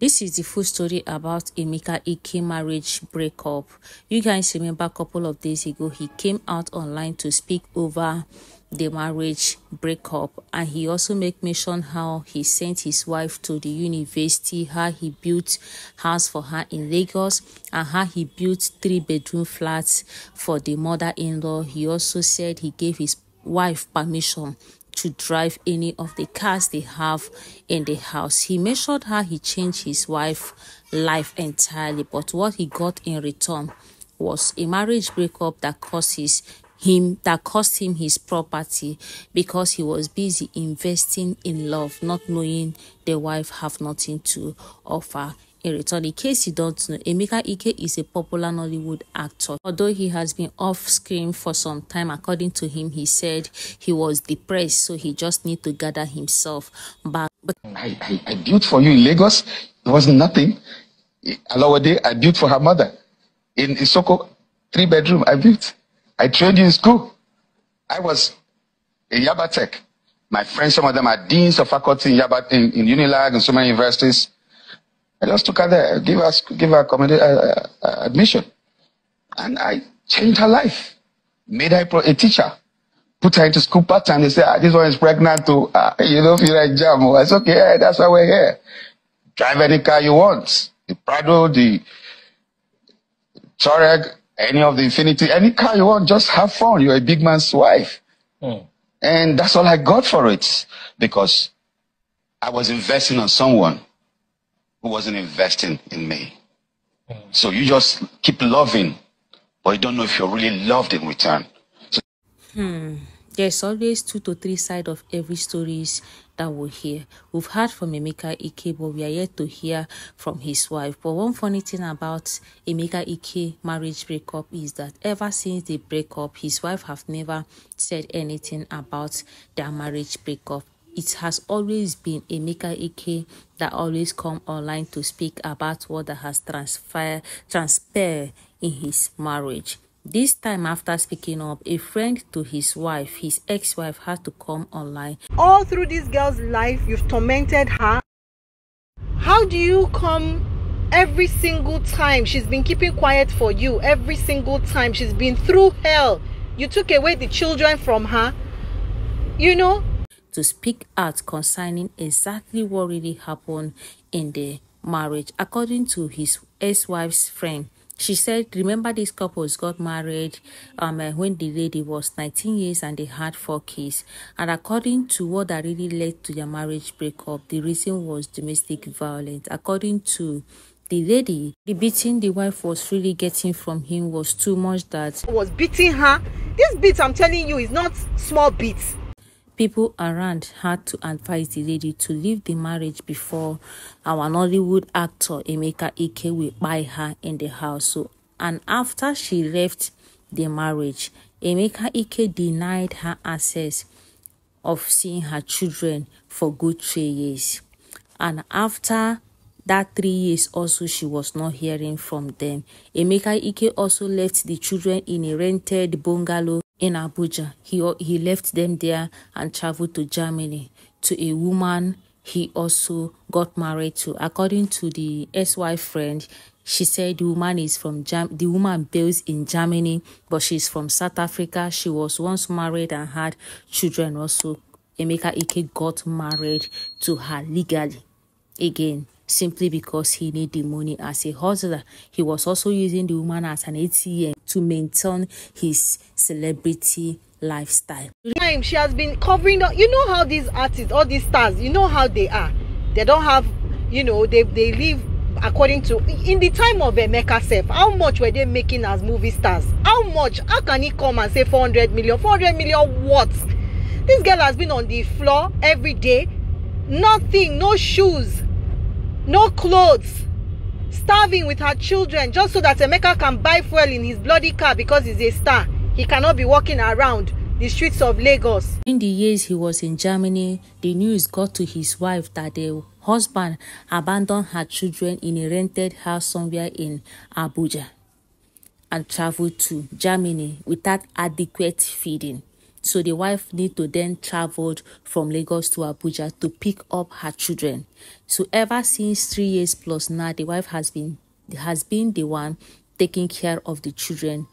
This is the full story about Emeka Ike marriage breakup. You guys remember a couple of days ago, he came out online to speak over the marriage breakup and he also make mention how he sent his wife to the university how he built house for her in lagos and how he built three bedroom flats for the mother-in-law he also said he gave his wife permission to drive any of the cars they have in the house. He measured how he changed his wife's life entirely, but what he got in return was a marriage breakup that causes him that cost him his property because he was busy investing in love, not knowing the wife have nothing to offer in return. In case you don't know, Emeka Ike is a popular Nollywood actor. Although he has been off screen for some time, according to him, he said he was depressed, so he just need to gather himself back. But I, I, I built for you in Lagos. It was nothing. Alawade, I built for her mother. In Isoko, three bedroom, I built. I trained in school. I was in Yabatech. My friends, some of them are deans of faculty in Yabat in, in Unilag and so many universities. I just took her there, give her, give her uh, uh, admission. And I changed her life. Made her a teacher. Put her into school part time. They say, ah, this one is pregnant too. Ah, you don't feel like jam. I said, okay, yeah, that's why we're here. Drive any car you want. The Prado, the Touareg, any of the Infiniti, any car you want, just have fun. You're a big man's wife. Mm. And that's all I got for it because I was investing on someone who wasn't investing in me. So you just keep loving, but you don't know if you're really loved in return. So hmm. There's always two to three sides of every stories that we hear. We've heard from Emeka Ike, but we are yet to hear from his wife. But one funny thing about Emeka Ike marriage breakup is that ever since the breakup, his wife have never said anything about their marriage breakup it has always been Emeka Ike that always come online to speak about what has transpired transpired in his marriage. This time after speaking up, a friend to his wife, his ex-wife, had to come online. All through this girl's life, you've tormented her. How do you come every single time? She's been keeping quiet for you every single time. She's been through hell. You took away the children from her. You know, to speak out concerning exactly what really happened in the marriage. According to his ex-wife's friend, she said, remember these couples got married um, uh, when the lady was 19 years and they had four kids. And according to what that really led to their marriage breakup, the reason was domestic violence. According to the lady, the beating the wife was really getting from him was too much that was beating her. This beat, I'm telling you, is not small beats. People around had to advise the lady to leave the marriage before our Nollywood actor Emeka Ike will buy her in the house. So, and after she left the marriage, Emeka Ike denied her access of seeing her children for good three years. And after that three years also she was not hearing from them. Emeka Ike also left the children in a rented bungalow in Abuja. He, he left them there and traveled to Germany to a woman he also got married to. According to the ex-wife friend, she said the woman is from Jam the woman based in Germany, but she's from South Africa. She was once married and had children also. Emeka Ike got married to her legally again simply because he needed the money as a hustler. He was also using the woman as an ATM to maintain his celebrity lifestyle. Time she has been covering up. You know how these artists, all these stars, you know how they are. They don't have, you know, they they live according to in the time of Emeka Sef, how much were they making as movie stars? How much? How can he come and say 400 million? 400 million what? This girl has been on the floor every day. Nothing, no shoes, no clothes starving with her children just so that Emeka can buy fuel in his bloody car because he's a star. He cannot be walking around the streets of Lagos. In the years he was in Germany, the news got to his wife that the husband abandoned her children in a rented house somewhere in Abuja and traveled to Germany without adequate feeding. So the wife need to then travel from Lagos to Abuja to pick up her children. So ever since three years plus now, the wife has been has been the one taking care of the children,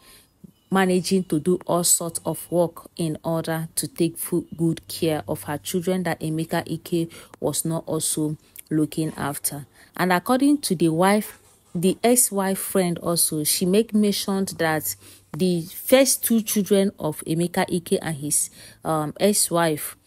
managing to do all sorts of work in order to take good care of her children that Emeka Ike was not also looking after. And according to the wife, the ex-wife friend also, she make mentioned that the first two children of Emeka Ike and his um, ex-wife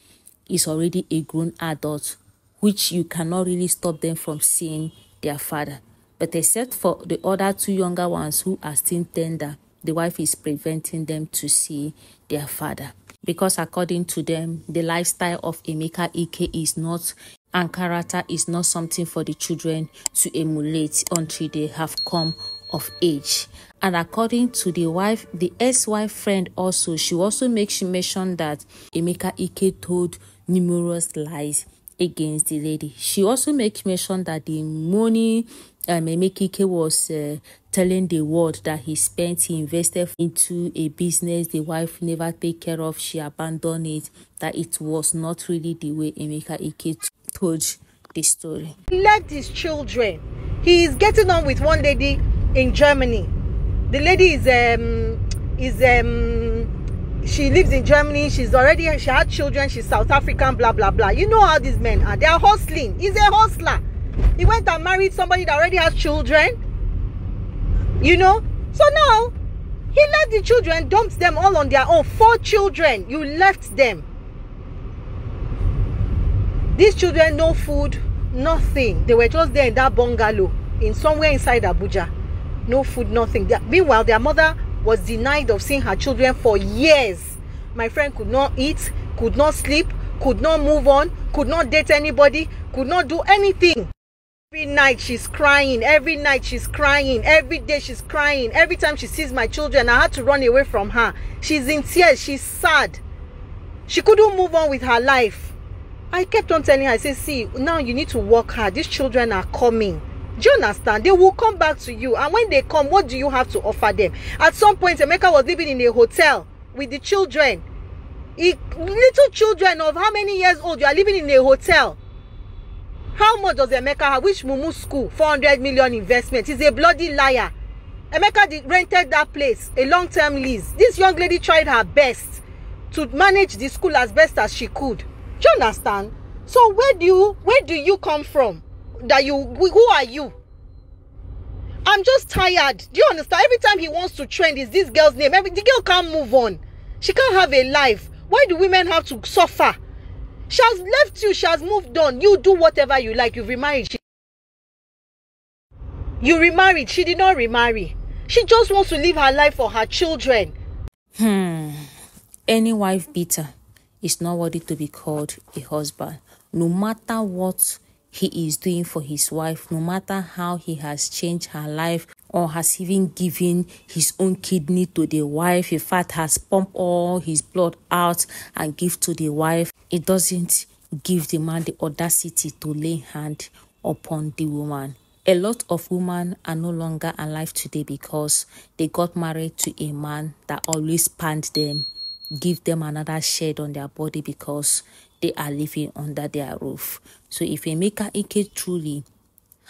is already a grown adult, which you cannot really stop them from seeing their father. But except for the other two younger ones who are still tender, the wife is preventing them to see their father. Because according to them, the lifestyle of Emeka Ike is not and character is not something for the children to emulate until they have come of age. And according to the wife, the ex-wife friend also, she also makes she mentioned that Emeka Ike told numerous lies against the lady. She also makes mention that the money um, Emeka was uh, telling the world that he spent, he invested into a business the wife never take care of, she abandoned it, that it was not really the way Emeka Ike told the story. He left his children. He is getting on with one lady in Germany. The lady is um is um she lives in Germany. She's already she had children. She's South African. Blah blah blah. You know how these men are. They are hustling. He's a hustler. He went and married somebody that already has children. You know. So now he left the children, dumped them all on their own. Four children. You left them. These children, no food, nothing. They were just there in that bungalow in somewhere inside Abuja. No food, nothing. Meanwhile, their mother was denied of seeing her children for years. My friend could not eat, could not sleep, could not move on, could not date anybody, could not do anything. Every night she's crying. Every night she's crying. Every day she's crying. Every time she sees my children, I had to run away from her. She's in tears. She's sad. She couldn't move on with her life. I kept on telling her, I said, see, now you need to work hard. These children are coming. Do you understand? They will come back to you. And when they come, what do you have to offer them? At some point, Emeka was living in a hotel with the children. He, little children of how many years old? You are living in a hotel. How much does Emeka have? Which Mumu school? 400 million investment. He's a bloody liar. Emeka rented that place, a long-term lease. This young lady tried her best to manage the school as best as she could. Do you understand? So where do you where do you come from? That you who are you? I'm just tired. Do you understand? Every time he wants to trend is this girl's name. Every the girl can't move on. She can't have a life. Why do women have to suffer? She has left you. She has moved on. You do whatever you like. You've remarried. She, you remarried. She did not remarry. She just wants to live her life for her children. Hmm. Any wife beater is not worthy to be called a husband. No matter what he is doing for his wife, no matter how he has changed her life or has even given his own kidney to the wife, in fact, has pumped all his blood out and give to the wife, it doesn't give the man the audacity to lay hand upon the woman. A lot of women are no longer alive today because they got married to a man that always panned them give them another shade on their body because they are living under their roof. So if Emeka Ike truly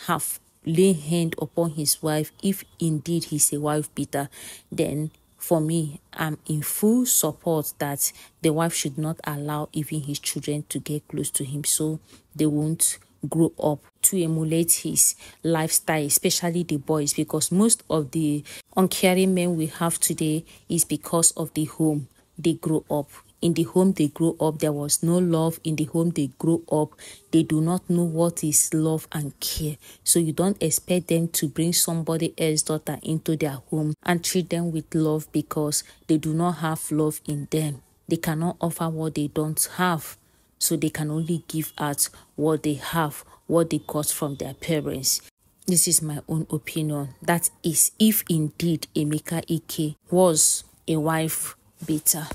have lay hand upon his wife, if indeed he's a wife beater, then for me, I'm in full support that the wife should not allow even his children to get close to him so they won't grow up to emulate his lifestyle, especially the boys, because most of the uncaring men we have today is because of the home they grow up. In the home they grow up, there was no love. In the home they grow up, they do not know what is love and care. So you don't expect them to bring somebody else's daughter into their home and treat them with love because they do not have love in them. They cannot offer what they don't have. So they can only give out what they have, what they got from their parents. This is my own opinion. That is if indeed Emeka Ike was a wife beater